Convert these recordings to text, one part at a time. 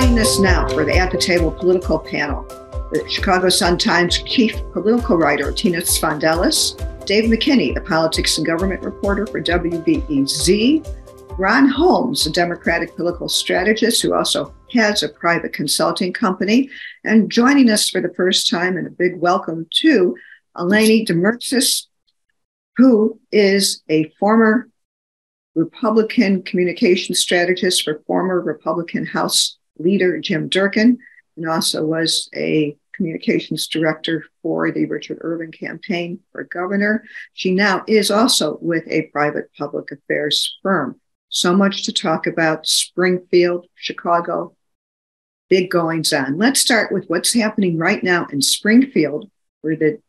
Joining us now for the At the Table political panel, the Chicago Sun-Times chief political writer Tina Sfondeles, Dave McKinney, the politics and government reporter for WBEZ, Ron Holmes, a Democratic political strategist who also has a private consulting company, and joining us for the first time, and a big welcome to Eleni Demertzis, who is a former Republican communication strategist for former Republican House leader Jim Durkin, and also was a communications director for the Richard Irvin campaign for governor. She now is also with a private public affairs firm. So much to talk about Springfield, Chicago, big goings on. Let's start with what's happening right now in Springfield, where the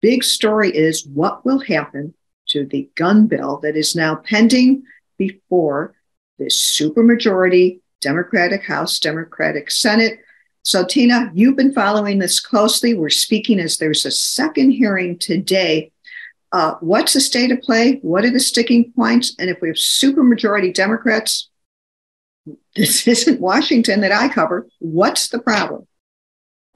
big story is what will happen to the gun bill that is now pending before the supermajority Democratic House, Democratic Senate. So, Tina, you've been following this closely. We're speaking as there's a second hearing today. Uh, what's the state of play? What are the sticking points? And if we have supermajority Democrats, this isn't Washington that I cover. What's the problem?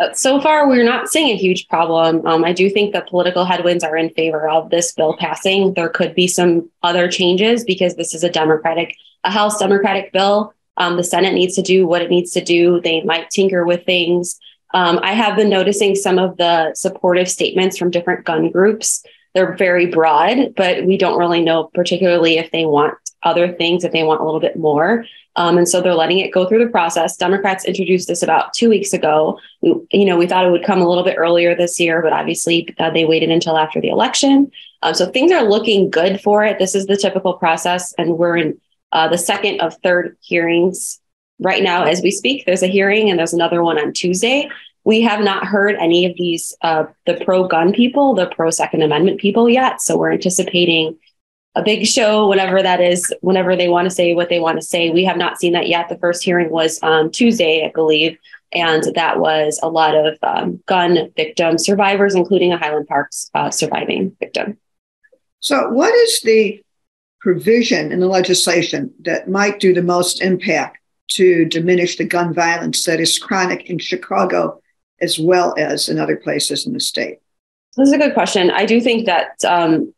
Uh, so far, we're not seeing a huge problem. Um, I do think the political headwinds are in favor of this bill passing. There could be some other changes because this is a Democratic, a House Democratic bill. Um, the Senate needs to do what it needs to do. They might tinker with things. Um, I have been noticing some of the supportive statements from different gun groups. They're very broad, but we don't really know particularly if they want other things, if they want a little bit more. Um, and so they're letting it go through the process. Democrats introduced this about two weeks ago. We, you know, we thought it would come a little bit earlier this year, but obviously uh, they waited until after the election. Um, so things are looking good for it. This is the typical process, and we're in uh, the second of third hearings right now as we speak. There's a hearing and there's another one on Tuesday. We have not heard any of these, uh, the pro gun people, the pro Second Amendment people yet. So we're anticipating a big show, whatever that is, whenever they want to say what they want to say. We have not seen that yet. The first hearing was on Tuesday, I believe. And that was a lot of um, gun victim survivors, including a Highland Park's uh, surviving victim. So, what is the provision in the legislation that might do the most impact to diminish the gun violence that is chronic in Chicago as well as in other places in the state? This is a good question. I do think that um,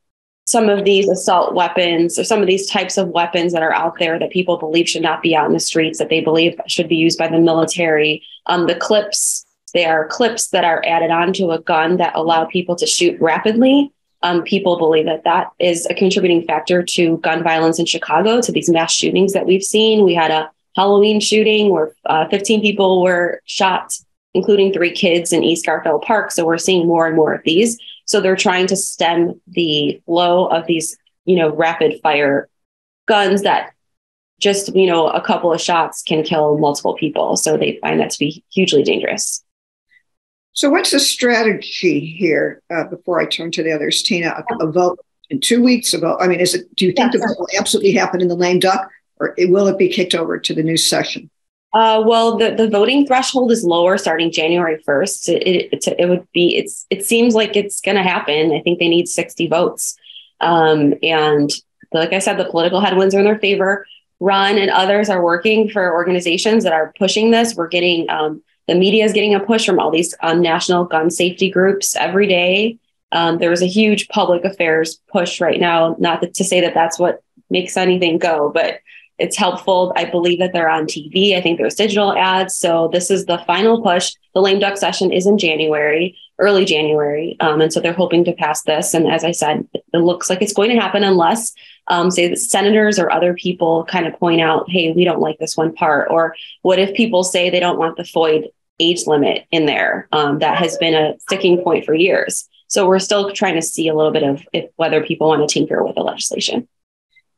some of these assault weapons or some of these types of weapons that are out there that people believe should not be out in the streets, that they believe should be used by the military, um, the clips, they are clips that are added onto a gun that allow people to shoot rapidly um, people believe that that is a contributing factor to gun violence in Chicago, to these mass shootings that we've seen. We had a Halloween shooting where uh, 15 people were shot, including three kids in East Garfield Park. So we're seeing more and more of these. So they're trying to stem the flow of these, you know, rapid fire guns that just, you know, a couple of shots can kill multiple people. So they find that to be hugely dangerous. So, what's the strategy here? Uh, before I turn to the others, Tina, a, a, vote in two weeks. A vote. I mean, is it? Do you think yeah, the vote will absolutely happen in the lame duck, or it, will it be kicked over to the new session? Uh, well, the, the voting threshold is lower starting January first. It, it, it, it would be. It's. It seems like it's going to happen. I think they need sixty votes, um, and like I said, the political headwinds are in their favor. Ron and others are working for organizations that are pushing this. We're getting. Um, the media is getting a push from all these um, national gun safety groups every day. Um, there is a huge public affairs push right now. Not to say that that's what makes anything go, but it's helpful. I believe that they're on TV. I think there's digital ads. So this is the final push. The lame duck session is in January, early January, um, and so they're hoping to pass this. And as I said, it looks like it's going to happen unless um, say senators or other people kind of point out, hey, we don't like this one part. Or what if people say they don't want the FOID age limit in there? Um, that has been a sticking point for years. So we're still trying to see a little bit of if, whether people want to tinker with the legislation.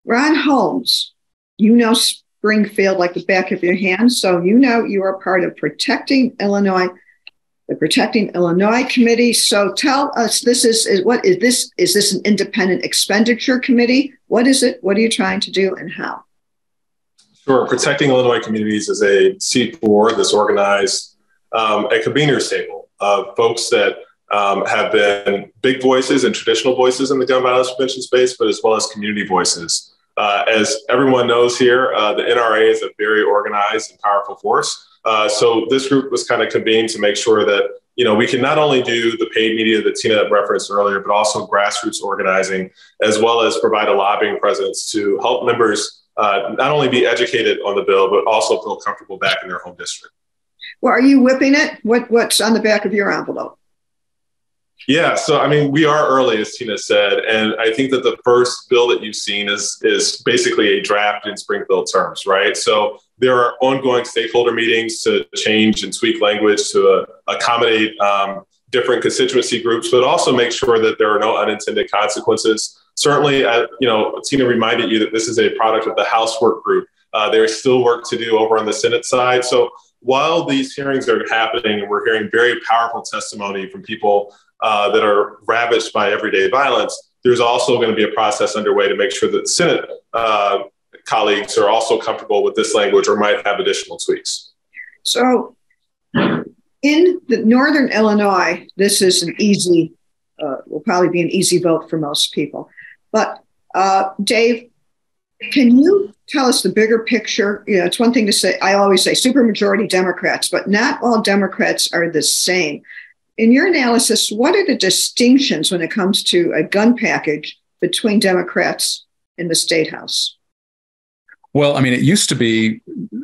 Ron Holmes, you know Springfield like the back of your hand. So you know you are part of Protecting Illinois the Protecting Illinois Committee. So tell us, this is, is, what is this? Is this an independent expenditure committee? What is it? What are you trying to do, and how? Sure. Protecting Illinois Communities is a C4 that's organized um, a convener's table of folks that um, have been big voices and traditional voices in the gun violence prevention space, but as well as community voices. Uh, as everyone knows here, uh, the NRA is a very organized and powerful force. Uh, so this group was kind of convened to make sure that you know we can not only do the paid media that Tina referenced earlier, but also grassroots organizing, as well as provide a lobbying presence to help members uh, not only be educated on the bill, but also feel comfortable back in their home district. Well, are you whipping it? What What's on the back of your envelope? Yeah, so I mean, we are early, as Tina said, and I think that the first bill that you've seen is is basically a draft in Springfield terms, right? So there are ongoing stakeholder meetings to change and tweak language to uh, accommodate um, different constituency groups, but also make sure that there are no unintended consequences. Certainly, uh, you know, Tina reminded you that this is a product of the House work group. Uh, there is still work to do over on the Senate side. So while these hearings are happening and we're hearing very powerful testimony from people uh, that are ravaged by everyday violence, there's also going to be a process underway to make sure that Senate uh, colleagues are also comfortable with this language or might have additional tweaks. So, in the Northern Illinois, this is an easy, uh, will probably be an easy vote for most people. But uh, Dave, can you tell us the bigger picture? You know, it's one thing to say, I always say supermajority Democrats, but not all Democrats are the same. In your analysis, what are the distinctions when it comes to a gun package between Democrats in the state house? Well, I mean, it used to be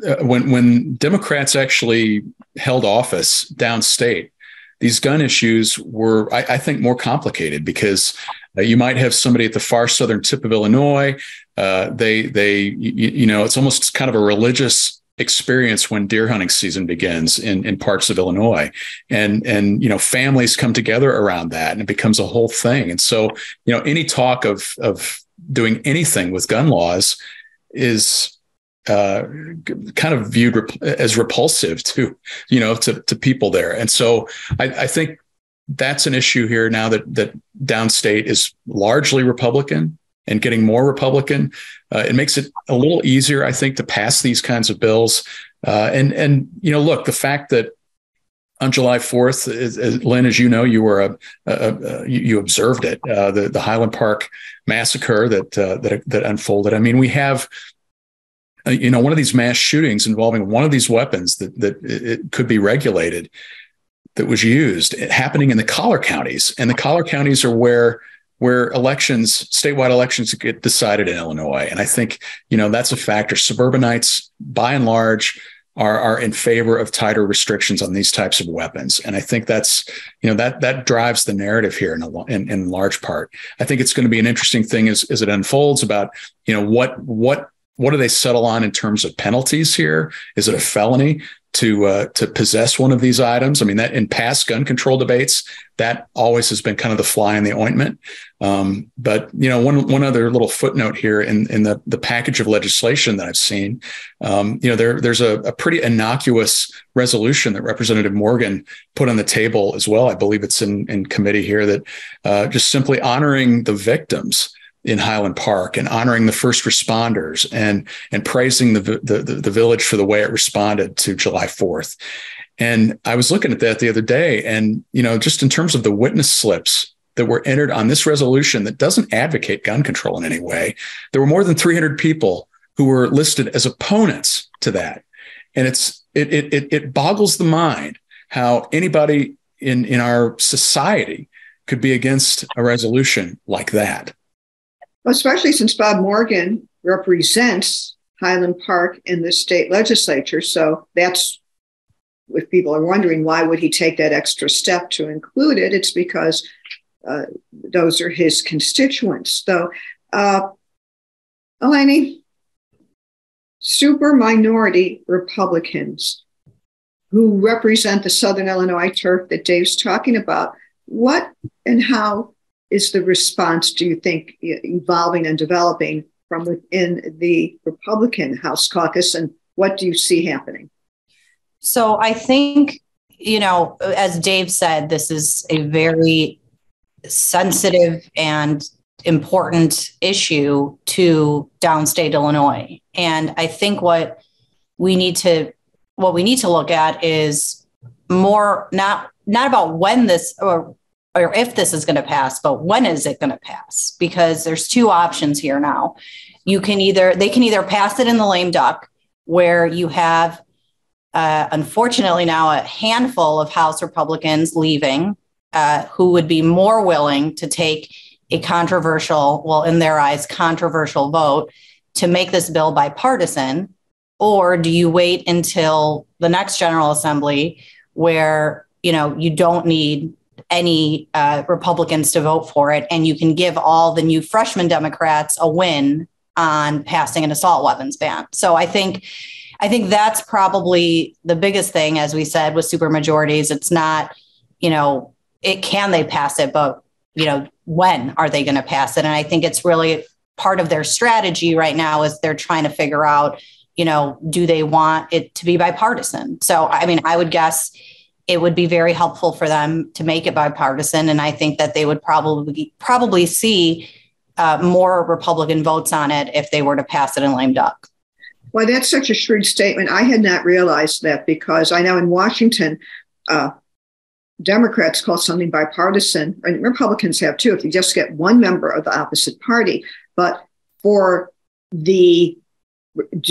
uh, when when Democrats actually held office downstate, these gun issues were, I, I think, more complicated because uh, you might have somebody at the far southern tip of Illinois. Uh, they they you, you, know it's almost kind of a religious experience when deer hunting season begins in, in parts of Illinois. And, and, you know, families come together around that and it becomes a whole thing. And so, you know, any talk of, of doing anything with gun laws is uh, kind of viewed rep- as repulsive to, you know, to, to people there. And so I, I think that's an issue here now that, that downstate is largely Republican and getting more Republican. Uh, it makes it a little easier, I think, to pass these kinds of bills. Uh, and and you know, look, the fact that on July 4th, as, as, Lynn, as you know, you were a, a, a you observed it, uh, the the Highland Park massacre that uh, that that unfolded. I mean, we have. Uh, you know, one of these mass shootings involving one of these weapons that that it could be regulated, that was used happening in the collar counties, and the collar counties are where where elections, statewide elections get decided in Illinois. And I think, you know, that's a factor. Suburbanites, by and large, are, are in favor of tighter restrictions on these types of weapons. And I think that's, you know, that that drives the narrative here in, a, in, in large part. I think it's going to be an interesting thing as, as it unfolds about, you know, what what what do they settle on in terms of penalties here? Is it a felony? To uh, to possess one of these items. I mean, that in past gun control debates, that always has been kind of the fly in the ointment. Um, but you know, one one other little footnote here in in the the package of legislation that I've seen, um, you know, there there's a, a, pretty innocuous resolution that Representative Morgan put on the table as well. I believe it's in in committee here that uh, just simply honoring the victims in Highland Park and honoring the first responders and and praising the, the the, village for the way it responded to July 4th. And I was looking at that the other day and you know just in terms of the witness slips that were entered on this resolution that doesn't advocate gun control in any way, there were more than 300 people who were listed as opponents to that. And it's it it it boggles the mind how anybody in in our society could be against a resolution like that especially since Bob Morgan represents Highland Park in the state legislature. So that's if people are wondering why would he take that extra step to include it, it's because uh, those are his constituents. So, uh, Eleni, super minority Republicans who represent the Southern Illinois turf that Dave's talking about, what and how is the response, do you think, evolving and developing from within the Republican House caucus? And what do you see happening? So I think, you know, as Dave said, this is a very sensitive and important issue to downstate Illinois. And I think what we need to what we need to look at is more not not about when this or or if this is going to pass, but when is it going to pass? Because there's two options here now. You can either, they can either pass it in the lame duck, where you have uh, unfortunately, now a handful of House Republicans leaving uh, who would be more willing to take a controversial, well, in their eyes, controversial vote to make this bill bipartisan? Or do you wait until the next General Assembly where you know you don't need any uh, Republicans to vote for it, and you can give all the new freshman Democrats a win on passing an assault weapons ban. So I think I think that's probably the biggest thing, as we said, with supermajorities. It's not, you know, it can they pass it, but you know, when are they going to pass it? And I think it's really part of their strategy right now is they're trying to figure out, you know, do they want it to be bipartisan? So I mean, I would guess it would be very helpful for them to make it bipartisan, and I think that they would probably probably see uh, more Republican votes on it if they were to pass it in lame duck. Well, that's such a shrewd statement. I had not realized that because I know in Washington, uh, Democrats call something bipartisan, and Republicans have too, if you just get one member of the opposite party. But for the,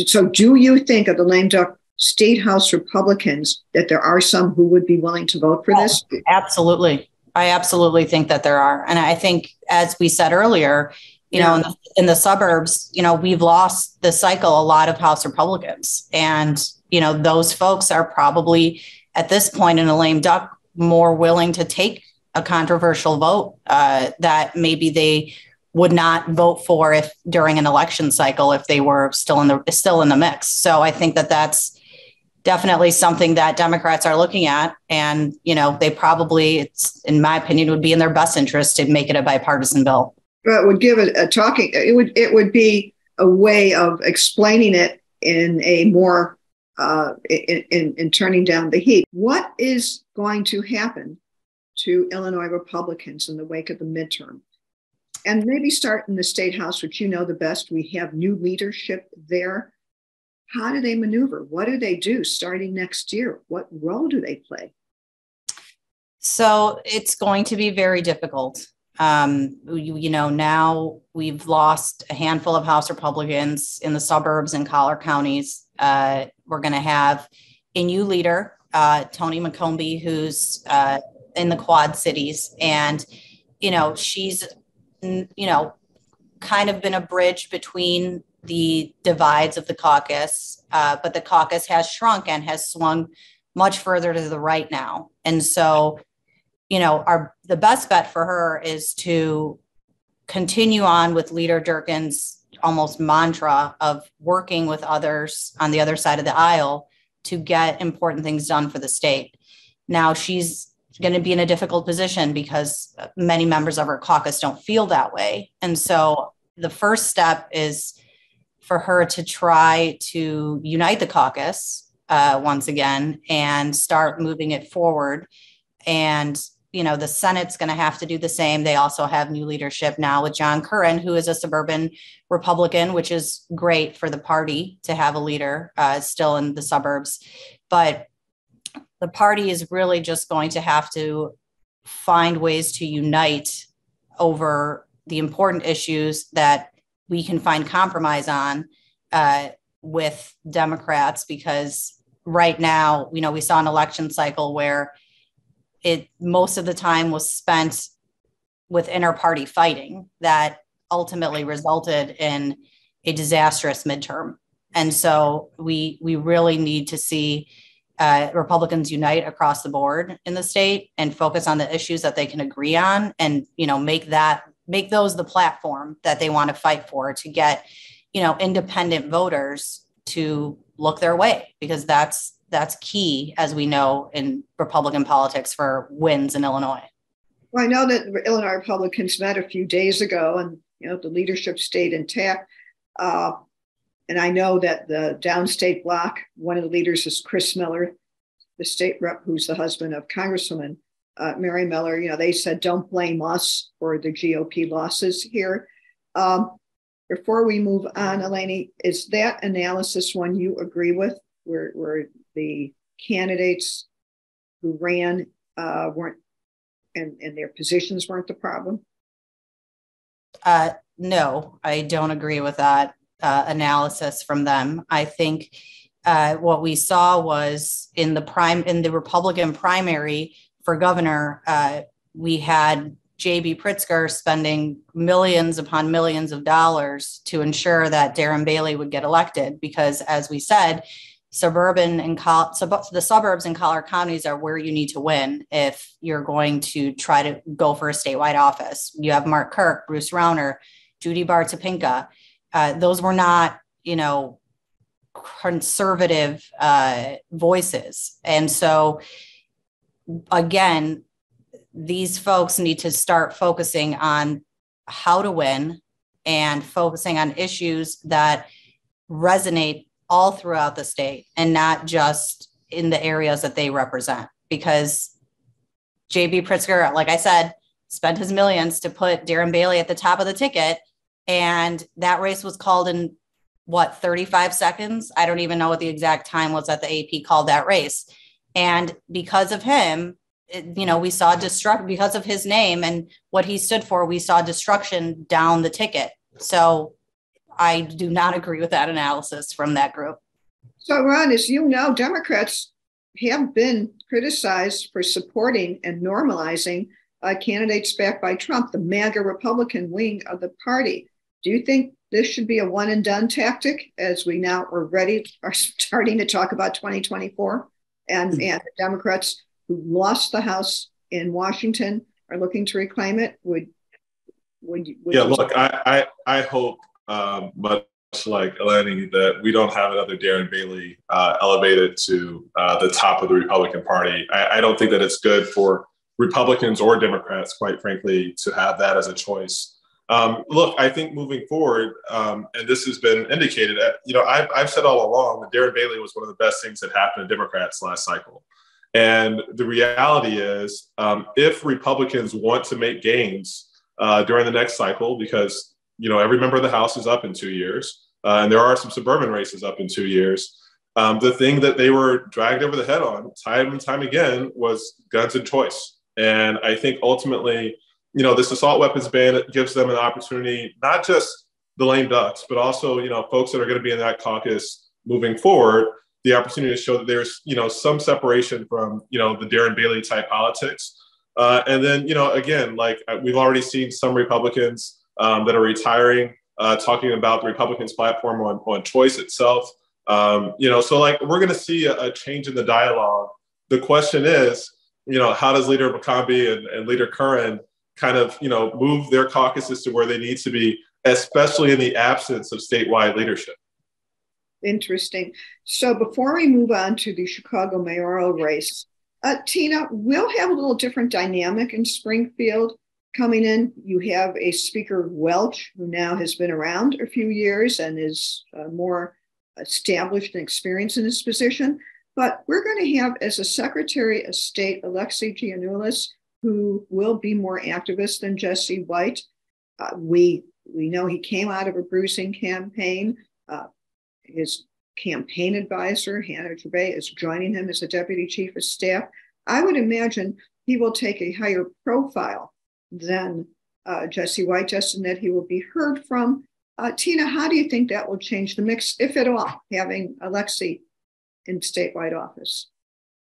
so do you think of the lame duck state house Republicans that there are some who would be willing to vote for this? Oh, absolutely. I absolutely think that there are. And I think, as we said earlier, you yeah. know, in the, in the suburbs, you know, we've lost the cycle a lot of House Republicans. And, you know, those folks are probably at this point in a lame duck more willing to take a controversial vote uh, that maybe they would not vote for if during an election cycle if they were still in the still in the mix. So I think that that's definitely something that Democrats are looking at. And, you know, they probably, it's in my opinion, would be in their best interest to make it a bipartisan bill. But it would give a, a talking, it would, it would be a way of explaining it in a more, uh, in, in, in turning down the heat. What is going to happen to Illinois Republicans in the wake of the midterm? And maybe start in the state house, which you know the best. We have new leadership there how do they maneuver? What do they do starting next year? What role do they play? So it's going to be very difficult. Um, you, you, know, now we've lost a handful of House Republicans in the suburbs and collar counties. Uh, we're going to have a new leader, uh, Tony McCombie, who's uh, in the Quad Cities, and you know, she's you know, kind of been a bridge between the divides of the caucus, uh, but the caucus has shrunk and has swung much further to the right now. And so, you know, our the best bet for her is to continue on with Leader Durkin's almost mantra of working with others on the other side of the aisle to get important things done for the state. Now she's going to be in a difficult position because many members of her caucus don't feel that way. And so the first step is for her to try to unite the caucus uh, once again and start moving it forward. And, you know, the Senate's going to have to do the same. They also have new leadership now with John Curran, who is a suburban Republican, which is great for the party to have a leader uh, still in the suburbs. But the party is really just going to have to find ways to unite over the important issues that we can find compromise on uh, with Democrats because right now, you know, we saw an election cycle where it most of the time was spent with inter-party fighting that ultimately resulted in a disastrous midterm. And so we we really need to see uh, Republicans unite across the board in the state and focus on the issues that they can agree on, and you know make that make those the platform that they want to fight for to get you know independent voters to look their way because that's that's key as we know in republican politics for wins in illinois. Well i know that illinois republicans met a few days ago and you know the leadership stayed intact uh, and i know that the downstate block one of the leaders is chris miller the state rep who's the husband of congresswoman uh, Mary Miller, you know, they said, don't blame us for the GOP losses here. Um, before we move on, Eleni, is that analysis one you agree with, where, where the candidates who ran uh, weren't and, and their positions weren't the problem? Uh, no, I don't agree with that uh, analysis from them. I think uh, what we saw was in the prime in the Republican primary for governor, uh, we had J.B. Pritzker spending millions upon millions of dollars to ensure that Darren Bailey would get elected, because as we said, suburban and Col- sub- the suburbs in collar counties are where you need to win if you're going to try to go for a statewide office. You have Mark Kirk, Bruce Rauner, Judy Baar Topinka. Uh, those were not, you know, conservative uh, voices. And so, again, these folks need to start focusing on how to win and focusing on issues that resonate all throughout the state and not just in the areas that they represent. Because JB Pritzker, like I said, spent his millions to put Darren Bailey at the top of the ticket. And that race was called in what, 35 seconds? I don't even know what the exact time was that the AP called that race. And because of him, you know, we saw destruct because of his name and what he stood for, we saw destruction down the ticket. So I do not agree with that analysis from that group. So, Ron, as you know, Democrats have been criticized for supporting and normalizing uh, candidates backed by Trump, the MAGA Republican wing of the party. Do you think this should be a one and done tactic as we now are ready, are starting to talk about 2024? And, mm-hmm. and the Democrats who lost the House in Washington are looking to reclaim it? Would would, would yeah, look, I, I, I hope um, much like Eleni, that we don't have another Darren Bailey uh, elevated to uh, the top of the Republican Party. I, I, don't think that it's good for Republicans or Democrats, quite frankly, to have that as a choice. Um, look, I think moving forward, um, and this has been indicated, uh, you know, I've, I've said all along that Darren Bailey was one of the best things that happened to Democrats last cycle. And the reality is, um, if Republicans want to make gains uh, during the next cycle, because you know, every member of the House is up in two years, uh, and there are some suburban races up in two years. Um, the thing that they were dragged over the head on time and time again was guns and choice. And I think ultimately, you know, this assault weapons ban gives them an opportunity, not just the lame ducks, but also, you know, folks that are going to be in that caucus moving forward, the opportunity to show that there's, you know, some separation from, you know, the Darren Bailey type politics. Uh, and then, you know, again, like uh, we've already seen some Republicans um, that are retiring, uh, talking about the Republicans' platform on, on choice itself. Um, you know, so like we're going to see a, a, change in the dialogue. The question is, you know, how does Leader McCombie and, and Leader Curran kind of, you know, move their caucuses to where they need to be, especially in the absence of statewide leadership? Interesting. So before we move on to the Chicago mayoral race, uh, Tina, we'll have a little different dynamic in Springfield coming in. You have a Speaker Welch, who now has been around a few years and is uh, more established and experienced in this position. But we're going to have, as a Secretary of State, Alexi Giannoulias, who will be more activist than Jesse White. Uh, we we know he came out of a bruising campaign. Uh, his campaign advisor, Hannah Gervais, is joining him as a deputy chief of staff. I would imagine he will take a higher profile than uh, Jesse White, just in that he will be heard from. Uh, Tina, how do you think that will change the mix, if at all, having Alexi in statewide office?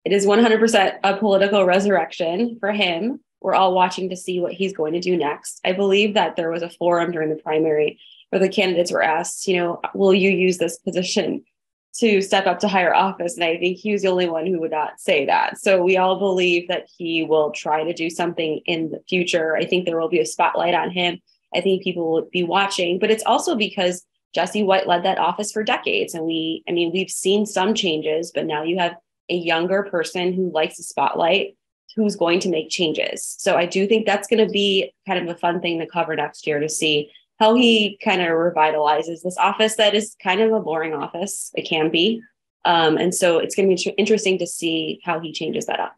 It is 100% a political resurrection for him. We're all watching to see what he's going to do next. I believe that there was a forum during the primary where the candidates were asked, you know, will you use this position to step up to higher office. And I think he was the only one who would not say that. So we all believe that he will try to do something in the future. I think there will be a spotlight on him. I think people will be watching, but it's also because Jesse White led that office for decades. And we, I mean, we've seen some changes, but now you have a younger person who likes the spotlight who's going to make changes. So I do think that's going to be kind of a fun thing to cover next year to see how he kind of revitalizes this office that is kind of a boring office. It can be. Um, and so it's going to be tr- interesting to see how he changes that up.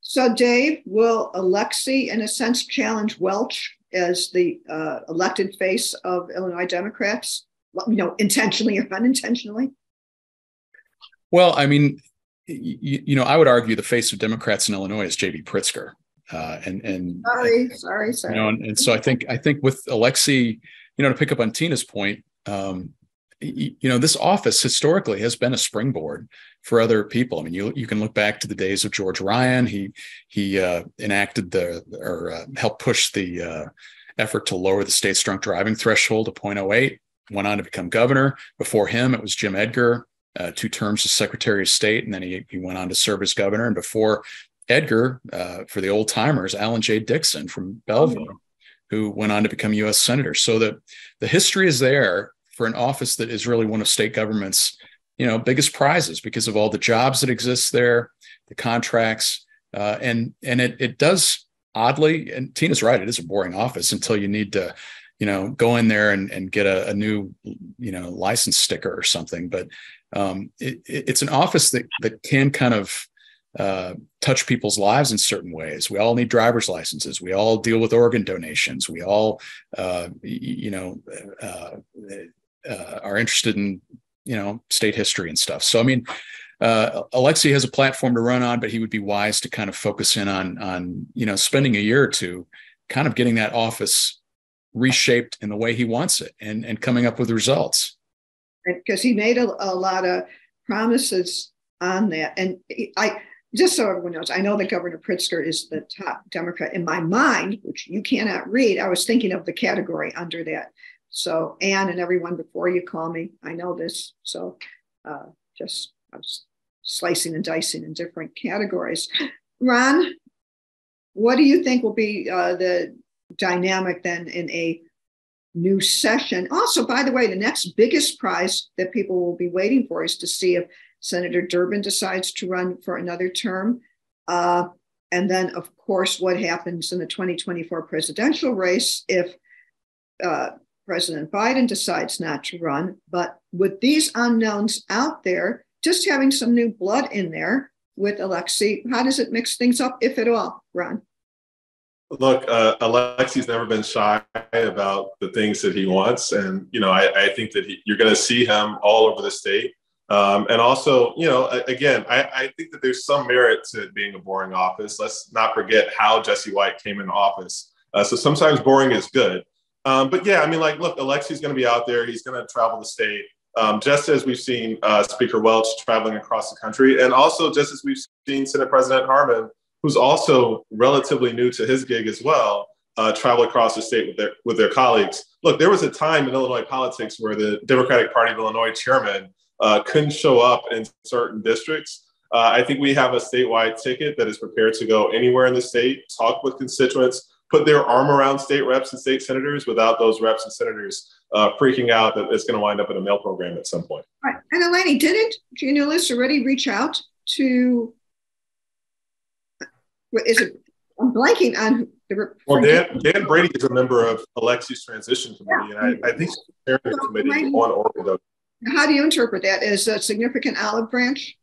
So, Dave, will Alexi, in a sense, challenge Welch as the uh, elected face of Illinois Democrats? You know, intentionally or unintentionally? Well, I mean, you, you know, I would argue the face of Democrats in Illinois is J.B. Pritzker. Uh, and and sorry, sorry, sorry. You know, and, and, so I think I think with Alexi, you know, to pick up on Tina's point, um, you know, this office historically has been a springboard for other people. I mean, you you can look back to the days of George Ryan. He he uh, enacted the or uh, helped push the uh, effort to lower the state's drunk driving threshold to 0.08. Went on to become governor. Before him, it was Jim Edgar, uh, two terms as Secretary of State, and then he he went on to serve as governor. And before Edgar, uh, for the old timers, Alan J. Dixon from Belleville. Oh who went on to become U.S. senator. So the the history is there for an office that is really one of state government's you know biggest prizes because of all the jobs that exist there, the contracts, uh, and and it it does oddly. And Tina's right; it is a boring office until you need to you know go in there and, and get a, a new you know license sticker or something. But um, it, it's an office that that can kind of uh, touch people's lives in certain ways. We all need driver's licenses. We all deal with organ donations. We all, uh, you know, uh, uh, are interested in, you know, state history and stuff. So, I mean, uh, Alexi has a platform to run on, but he would be wise to kind of focus in on, on, you know, spending a year or two, kind of getting that office reshaped in the way he wants it and, and coming up with results. Because he made a, a lot of promises on that. And I, just so everyone knows, I know that Governor Pritzker is the top Democrat in my mind, which you cannot read. I was thinking of the category under that. So, Anne and everyone before you call me, I know this. So, uh, just I was slicing and dicing in different categories. Ron, what do you think will be uh, the dynamic then in a new session? Also, by the way, the next biggest prize that people will be waiting for is to see if Senator Durbin decides to run for another term. Uh, and then, of course, what happens in the 2024 presidential race if uh, President Biden decides not to run. But with these unknowns out there, just having some new blood in there with Alexi, how does it mix things up, if at all, Ron? Look, uh, Alexi's never been shy about the things that he wants. And, you know, I, I think that he, you're going to see him all over the state. Um, and also, you know, again, I, I, think that there's some merit to being a boring office. Let's not forget how Jesse White came in office. Uh, so sometimes boring is good. Um, but yeah, I mean, like, look, Alexi's going to be out there. He's going to travel the state, um, just as we've seen uh, Speaker Welch traveling across the country, and also just as we've seen Senate President Harmon, who's also relatively new to his gig as well, uh, travel across the state with their with their colleagues. Look, there was a time in Illinois politics where the Democratic Party of Illinois chairman uh, couldn't show up in certain districts. Uh, I think we have a statewide ticket that is prepared to go anywhere in the state, talk with constituents, put their arm around state reps and state senators without those reps and senators uh, freaking out that it's going to wind up in a mail program at some point. Right. And Eleni, didn't Giannoulias already reach out to? Is it? I'm blanking on the. Well, Dan, Dan Brady is a member of Alexi's transition committee, yeah. and I, I think he's chairing the committee on organ how do you interpret that? Is a significant olive branch?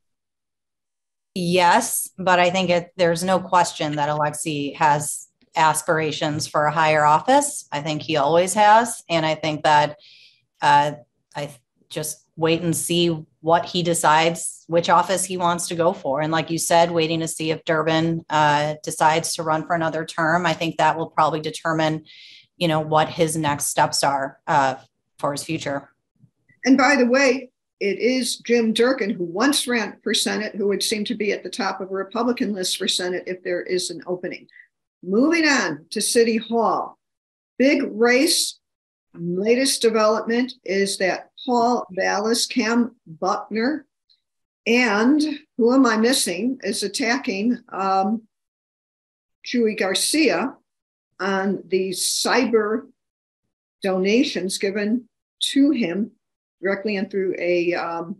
Yes, but I think it, there's no question that Alexi has aspirations for a higher office. I think he always has, and I think that uh, I just wait and see what he decides, which office he wants to go for. And like you said, waiting to see if Durbin uh, decides to run for another term. I think that will probably determine, you know, what his next steps are uh, for his future. And by the way, it is Jim Durkin, who once ran for Senate, who would seem to be at the top of a Republican list for Senate if there is an opening. Moving on to City Hall. Big race. Latest development is that Paul Vallas, Kam Buckner, and who am I missing, is attacking um, Chuy Garcia on the cyber donations given to him directly and through a um,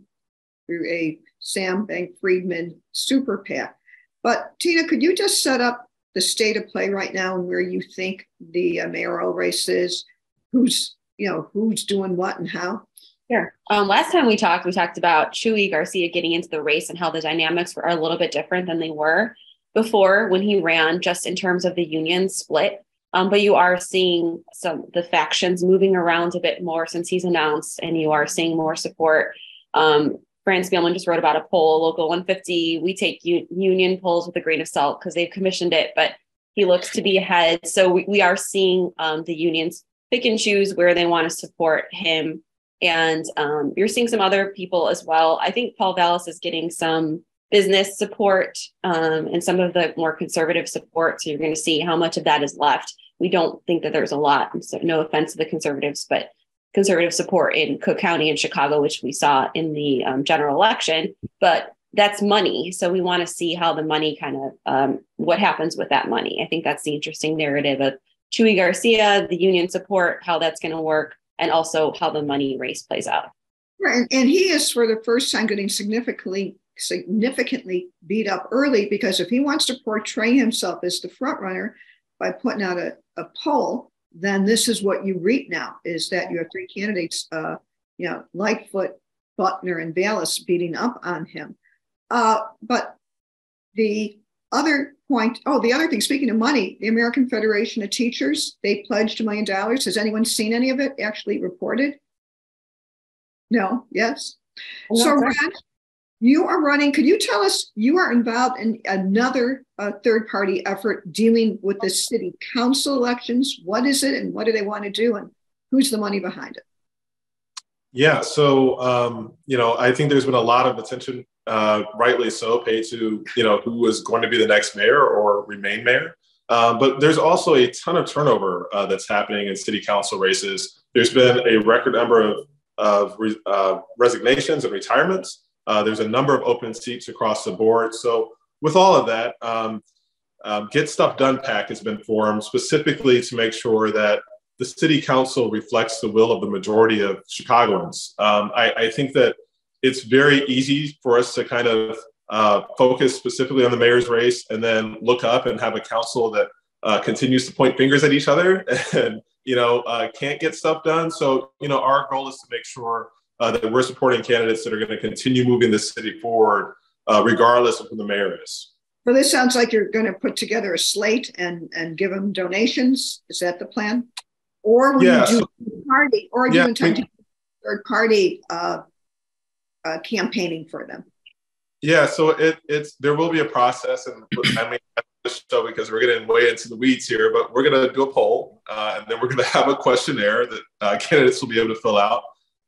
through a Sam Bankman-Fried super PAC. But Tina, could you just set up the state of play right now and where you think the uh, mayoral race is? Who's you know who's doing what and how? Sure. Um, last time we talked, we talked about Chuy Garcia getting into the race and how the dynamics were a little bit different than they were before when he ran, just in terms of the union split. Um, but you are seeing some the factions moving around a bit more since he's announced, and you are seeing more support. Um, Fran Spielman just wrote about a poll, local 150. We take u- union polls with a grain of salt because they've commissioned it, but he looks to be ahead. So we, we are seeing um, the unions pick and choose where they want to support him And um, you're seeing some other people as well. I think Paul Vallas is getting some business support um, and some of the more conservative support. So you're going to see how much of that is left. We don't think that there's a lot. So no offense to the conservatives, but conservative support in Cook County and Chicago, which we saw in the um, general election. But that's money. So we want to see how the money kind of um, what happens with that money. I think that's the interesting narrative of Chuy Garcia, the union support, how that's going to work, and also how the money race plays out. Right, and he is for the first time getting significantly significantly beat up early because if he wants to portray himself as the front runner by putting out a, a poll, then this is what you reap now is that you have three candidates, uh, you know, Lightfoot, Buckner, and Vallas beating up on him. Uh, but the other point, oh, the other thing, speaking of money, the American Federation of Teachers, they pledged a million dollars. Has anyone seen any of it actually reported? No, yes. so, Ron, you are running, could you tell us you are involved in another uh, third party effort dealing with the city council elections? What is it and what do they want to do and who's the money behind it? Yeah, so, um, you know, I think there's been a lot of attention, uh, rightly so, paid to, you know, who is going to be the next mayor or remain mayor. Um, but there's also a ton of turnover uh, that's happening in city council races. There's been a record number of, of re- uh, resignations and retirements. Uh, there's a number of open seats across the board. So with all of that, um, um, Get Stuff Done PAC has been formed specifically to make sure that the city council reflects the will of the majority of Chicagoans. Um, I, I, think that it's very easy for us to kind of uh, focus specifically on the mayor's race and then look up and have a council that uh, continues to point fingers at each other and you know uh, can't get stuff done. So you know our goal is to make sure uh, that we're supporting candidates that are going to continue moving the city forward, uh, regardless of who the mayor is. Well, this sounds like you're going to put together a slate and and give them donations. Is that the plan? Or will yeah, you do so, party, or do yeah, you intend to third party uh, uh, campaigning for them? Yeah, so it, it's there will be a process, and I mean show because we're getting way into the weeds here, but we're going to do a poll, uh, and then we're going to have a questionnaire that uh, candidates will be able to fill out.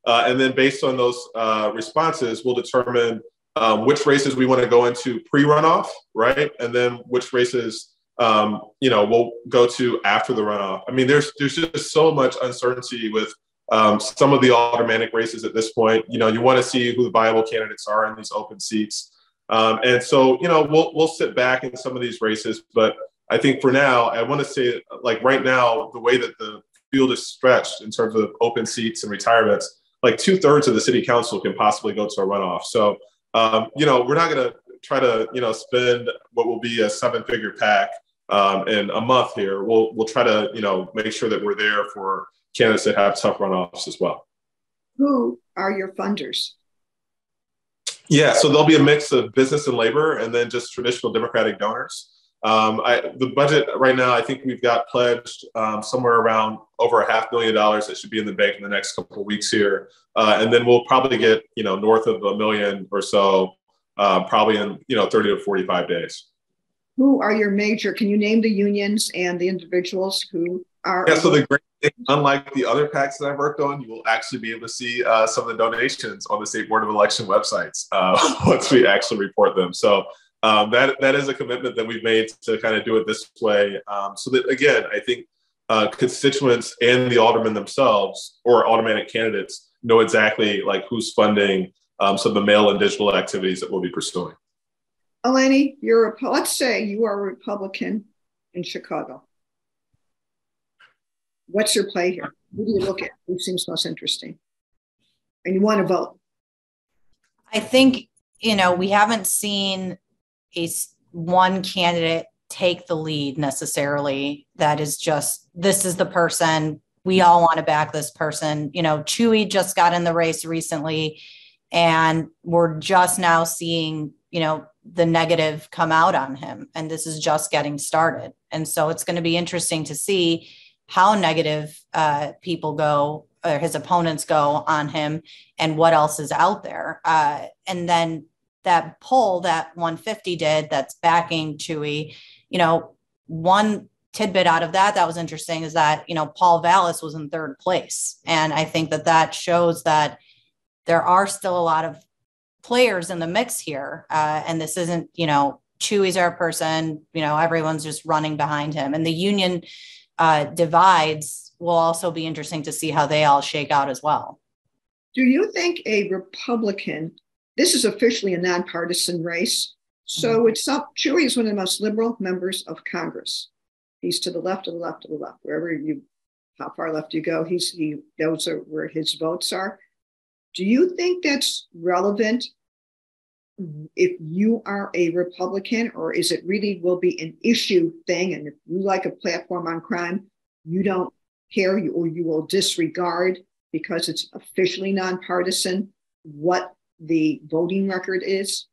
Uh, and then based on those uh, responses, we'll determine um, which races we want to go into pre-runoff, right? And then which races, um, you know, we'll go to after the runoff. I mean, there's there's just so much uncertainty with um, some of the aldermanic races at this point. You know, you want to see who the viable candidates are in these open seats. Um, and so, you know, we'll we'll sit back in some of these races, but I think for now, I want to say, like right now, the way that the field is stretched in terms of open seats and retirements like two thirds of the city council can possibly go to a runoff. So, um, you know, we're not going to try to, you know, spend what will be a seven figure PAC um, in a month here. We'll, we'll try to, you know, make sure that we're there for candidates that have tough runoffs as well. Who are your funders? Yeah, so there'll be a mix of business and labor and then just traditional Democratic donors. Um, I, the budget right now, I think we've got pledged um, somewhere around over a half million dollars that should be in the bank in the next couple of weeks here, uh, and then we'll probably get you know north of a million or so, uh, probably in you know 30 to 45 days. Who are your major? Can you name the unions and the individuals who are? Yeah, so the great thing, unlike the other PACs that I've worked on, you will actually be able to see uh, some of the donations on the state board of election websites uh, once we actually report them. So um, that that is a commitment that we've made to kind of do it this way. Um, so that again, I think uh, constituents and the aldermen themselves or aldermanic candidates know exactly like who's funding um, some of the mail and digital activities that we'll be pursuing. Eleni, you're a, let's say you are a Republican in Chicago. What's your play here? Who do you look at? Who seems most interesting? And you want to vote? I think you know we haven't seen a one candidate take the lead necessarily that is just this is the person we all want to back this person you know Chuy just got in the race recently and we're just now seeing you know the negative come out on him and this is just getting started and so it's going to be interesting to see how negative uh, people go or his opponents go on him and what else is out there. Uh, and then that poll that 150 did that's backing Chuy, you know, one tidbit out of that that was interesting is that you know Paul Vallas was in third place, and I think that that shows that there are still a lot of players in the mix here, uh, and this isn't you know Chuy's our person, you know everyone's just running behind him, and the union uh, divides will also be interesting to see how they all shake out as well. Do you think a Republican? This is officially a nonpartisan race. So mm-hmm. it's up. Chuy is one of the most liberal members of Congress. He's to the left of the left of the left, wherever you, how far left you go. He's he. Those are where his votes are. Do you think that's relevant if you are a Republican, or is it really will be an issue thing? And if you like a platform on crime, you don't care, you, or you will disregard because it's officially nonpartisan what the voting record is?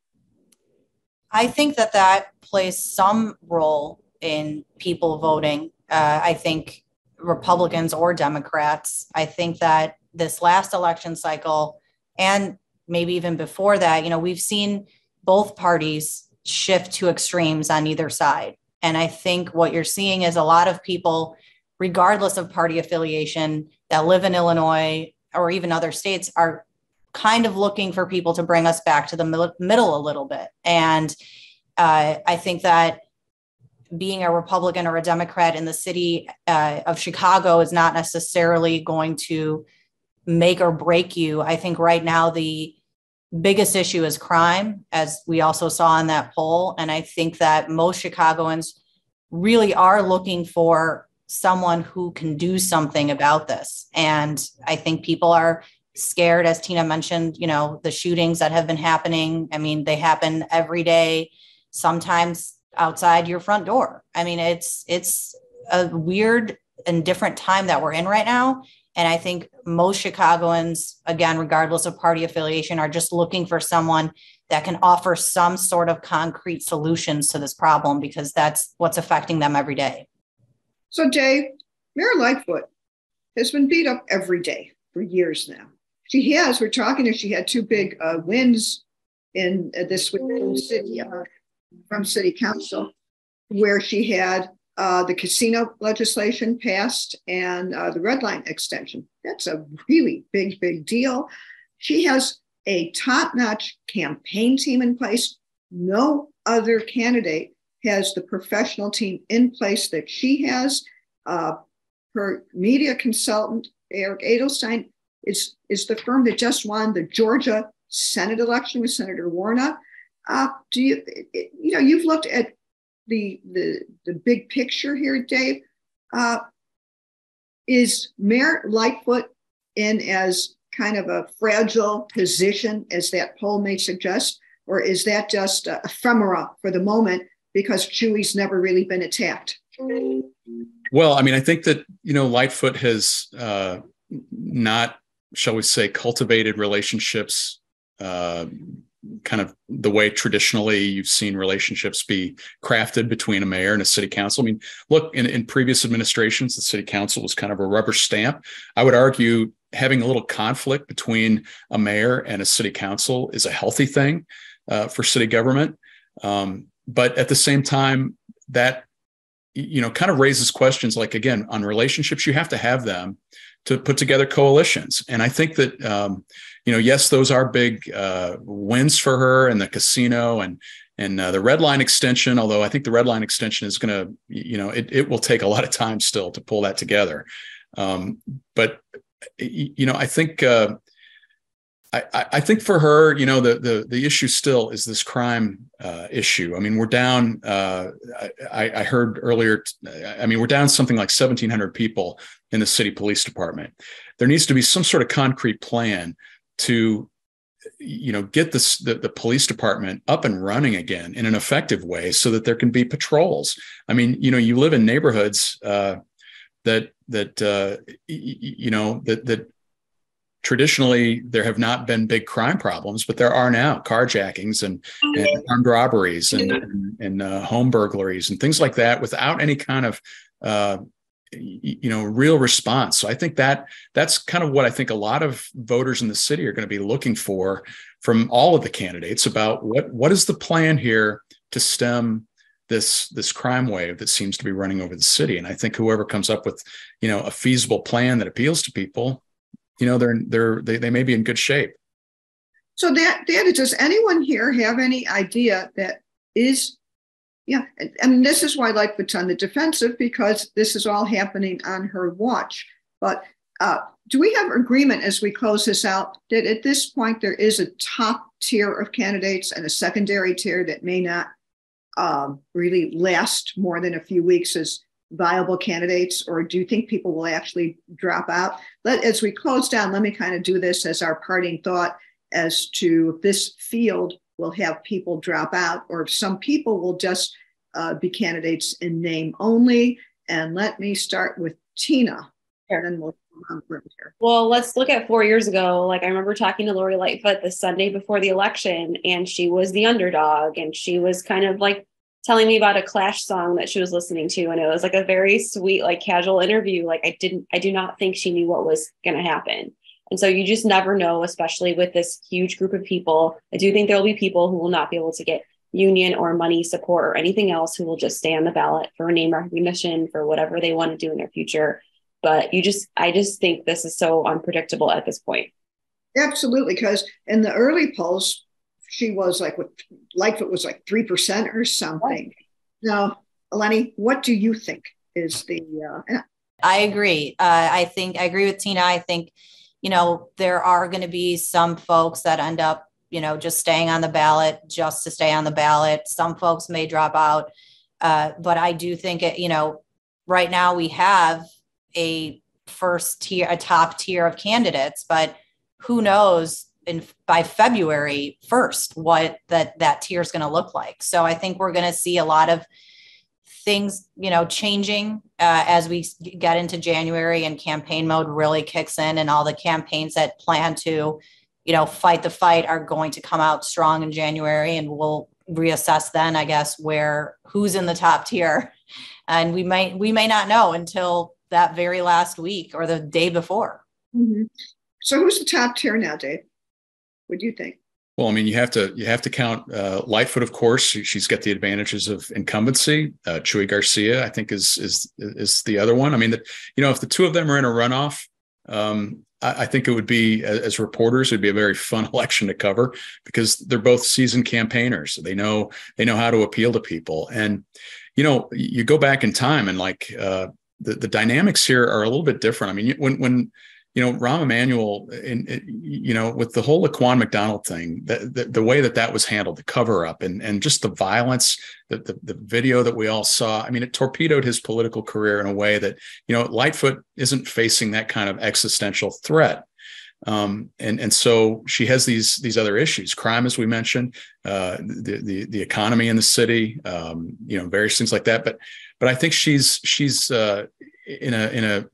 I think that that plays some role in people voting. Uh, I think Republicans or Democrats. I think that this last election cycle and maybe even before that, you know, we've seen both parties shift to extremes on either side. And I think what you're seeing is a lot of people, regardless of party affiliation, that live in Illinois or even other states are kind of looking for people to bring us back to the middle a little bit. And uh, I think that being a Republican or a Democrat in the city uh, of Chicago is not necessarily going to make or break you. I think right now the biggest issue is crime, as we also saw in that poll. And I think that most Chicagoans really are looking for someone who can do something about this. And I think people are scared, as Tina mentioned, you know, the shootings that have been happening. I mean, they happen every day, sometimes outside your front door. I mean, it's it's a weird and different time that we're in right now. And I think most Chicagoans, again, regardless of party affiliation, are just looking for someone that can offer some sort of concrete solutions to this problem because that's what's affecting them every day. So, Dave, Mayor Lightfoot has been beat up every day for years now. She has. We're talking if she had two big uh, wins in uh, this week from city uh, from city council, where she had uh, the casino legislation passed and uh, the red line extension. That's a really big, big deal. She has a top notch campaign team in place. No other candidate has the professional team in place that she has. Uh, her media consultant, Eric Edelstein, is, is the firm that just won the Georgia Senate election with Senator Warnock. Uh, do you, you know, you've looked at the the the big picture here, Dave. Uh, is Mayor Lightfoot in as kind of a fragile position as that poll may suggest, or is that just a ephemera for the moment because Chuy's never really been attacked? Well, I mean, I think that you know Lightfoot has uh, not, shall we say, cultivated relationships uh, kind of the way traditionally you've seen relationships be crafted between a mayor and a city council. I mean, look, in, in previous administrations, the city council was kind of a rubber stamp. I would argue having a little conflict between a mayor and a city council is a healthy thing uh, for city government. Um, but at the same time, that you know kind of raises questions like again on relationships you have to have them to put together coalitions and i think that um, you know, yes, those are big uh, wins for her and the casino and and uh, the red line extension. Although I think the red line extension is going to, you know, it it will take a lot of time still to pull that together. Um, but you know, I think. Uh, I, I, think for her, you know, the the the issue still is this crime uh, issue. I mean, we're down. Uh, I, I, heard earlier. I mean, we're down something like 1,700 people in the city police department. There needs to be some sort of concrete plan to you know get this the, the police department up and running again in an effective way so that there can be patrols. I mean you know you live in neighborhoods uh, that that uh, you know that that traditionally there have not been big crime problems but there are now carjackings and, and armed robberies and, and, and uh, home burglaries and things like that without any kind of uh, you know real response so i think that that's kind of what i think a lot of voters in the city are going to be looking for from all of the candidates about what what is the plan here to stem this this crime wave that seems to be running over the city. And I think whoever comes up with, you know, a feasible plan that appeals to people, you know, they're they're they, they may be in good shape. So that that does anyone here have any idea that is yeah, and, and this is why Lightfoot's on the defensive because this is all happening on her watch. But uh, do we have agreement as we close this out that at this point there is a top tier of candidates and a secondary tier that may not um, really last more than a few weeks as viable candidates, or do you think people will actually drop out? Let as we close down, let me kind of do this as our parting thought as to this field will have people drop out, or some people will just uh, be candidates in name only. And let me start with Tina, and then we'll well, let's look at four years ago. Like I remember talking to Lori Lightfoot the Sunday before the election, and she was the underdog, and she was kind of like telling me about a Clash song that she was listening to, and it was like a very sweet, like casual interview. Like I didn't, I do not think she knew what was going to happen. And so you just never know, especially with this huge group of people. I do think there will be people who will not be able to get union or money support or anything else who will just stay on the ballot for name recognition for whatever they want to do in their future. But you just i just think this is so unpredictable at this point. Absolutely because in the early polls she was like what it was like 3% or something. Right. now eleni what do you think is the uh, i agree. Uh, i think i agree with tina. I think you know there are going to be some folks that end up you know just staying on the ballot just to stay on the ballot some folks may drop out uh, but i do think it you know right now we have a first tier, a top tier of candidates, but who knows in by February 1st what that that tier is going to look like. So I think we're going to see a lot of things, you know, changing uh, as we get into January and campaign mode really kicks in, and all the campaigns that plan to, you know, fight the fight are going to come out strong in January, and we'll reassess then, I guess, where who's in the top tier, and we might we may not know until that very last week or the day before. Mm-hmm. So who's the top tier now, Dave? What do you think? Well, I mean, you have to you have to count uh, Lightfoot, of course. She's got the advantages of incumbency. Uh, Chuy Garcia, I think, is is is the other one. I mean, that you know, if the two of them are in a runoff, um, I, I, think it would be as reporters, it would be a very fun election to cover because they're both seasoned campaigners. They know they know how to appeal to people, and you know, you go back in time and like uh, the, the dynamics here are a little bit different. I mean, when when you know Rahm Emanuel, in, you know, with the whole Laquan McDonald thing, the, the, the, way that that was handled, the cover up, and and just the violence, the, the the video that we all saw. I mean, it torpedoed his political career in a way that you know Lightfoot isn't facing that kind of existential threat. Um, and and so she has these these other issues, crime, as we mentioned, uh, the the the economy in the city, um, you know, various things like that. But but I think she's she's uh, in a in a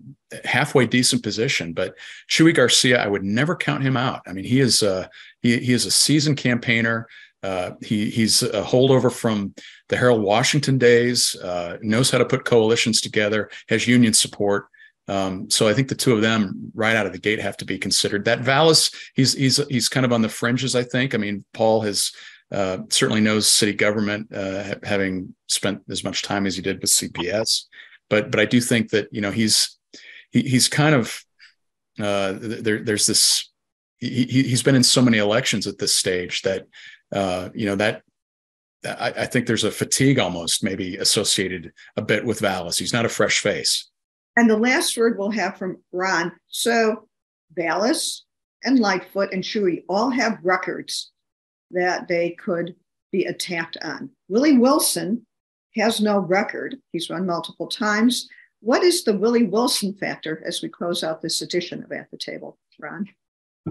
halfway decent position. But Chuy Garcia, I would never count him out. I mean, he is uh, he he is a seasoned campaigner. Uh, he he's a holdover from the Harold Washington days. Uh, knows how to put coalitions together. Has union support. Um, so I think the two of them right out of the gate have to be considered. That Vallas, he's he's he's kind of on the fringes. I think. I mean, Paul has uh, certainly knows city government, uh, having spent as much time as he did with CPS. But but I do think that you know he's he, he's kind of uh, there. There's this. He, he's been in so many elections at this stage that uh, you know that I, I, think there's a fatigue almost maybe associated a bit with Vallas. He's not a fresh face. And the last word we'll have from Ron. So Vallas and Lightfoot and Chuy all have records that they could be attacked on. Willie Wilson has no record. He's run multiple times. What is the Willie Wilson factor as we close out this edition of At the Table, Ron?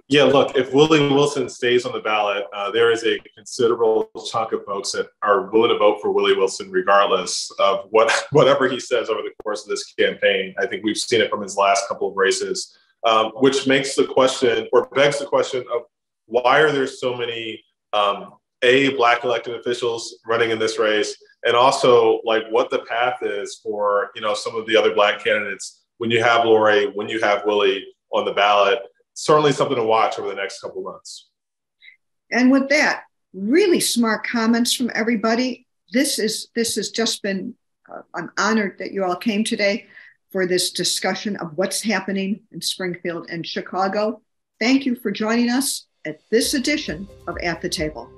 Yeah, look, if Willie Wilson stays on the ballot, uh, there is a considerable chunk of folks that are willing to vote for Willie Wilson, regardless of what whatever he says over the course of this campaign. I think we've seen it from his last couple of races, um, which makes the question or begs the question of why are there so many um, a black elected officials running in this race and also like what the path is for you know some of the other black candidates when you have lori when you have willie on the ballot certainly something to watch over the next couple months and with that really smart comments from everybody this is this has just been. Uh, I'm honored that you all came today for this discussion of what's happening in Springfield and Chicago. Thank you for joining us at this edition of At the Table.